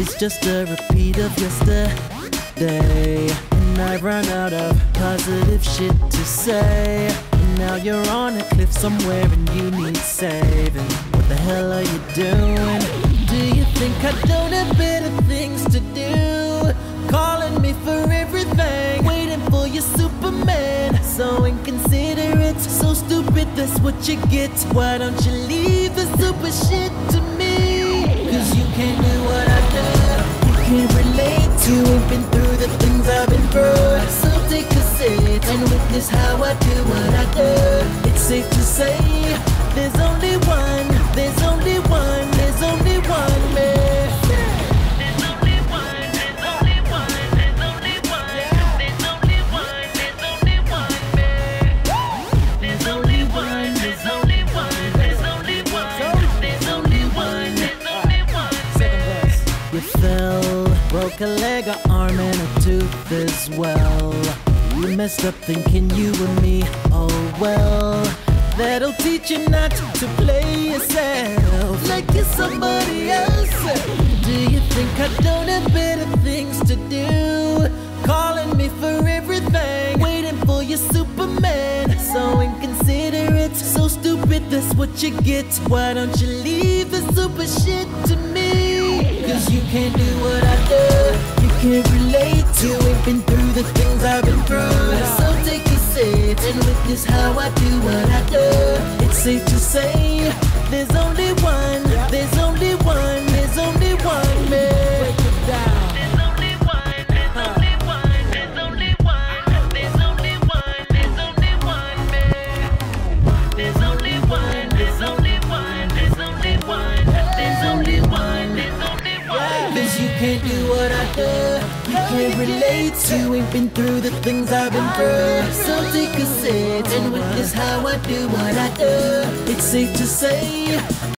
It's just a repeat of yesterday. And I've run out of positive shit to say. And now you're on a cliff somewhere and you need saving. What the hell are you doing? Do you think I don't have better things to do? Calling me for everything, waiting for your Superman. So inconsiderate, so stupid, that's what you get. Why don't you leave the super shit to me? Cause you can't do what witness how I do what I do. It's safe to say, there's only one, there's only one, there's only one man. There's only one, there's only one, there's only one, there's only one, there's only one man. There's only one, there's only one, there's only one, there's only one, there's only one man. You fell, broke a leg, a arm, and a tooth as well. You messed up thinking you were me, oh well. That'll teach you not to play yourself like you're somebody else. Do you think I don't have better things to do? Calling me for everything, waiting for your Superman. So inconsiderate, so stupid, that's what you get. Why don't you leave the super shit to me? Cause you can't do what I do. You can't relate witness how I do what I do. It's safe to say, there's only one, there's only one, there's only one man. There's only one, there's only one, there's only one, there's only one, there's only one man. There's only one, there's only one, there's only one, there's only one, there's only one. Cause you can't do what I do. You can't relate to, ain't been through the things I've been through. So take a seat and witness how I do what I do. It's safe to say,